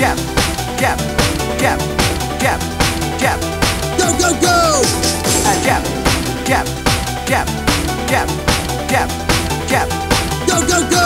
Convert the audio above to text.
jab, jab, jab, jab, Go, go, go! A jab, jab, jab, jab, jab, jab. Go, go, go!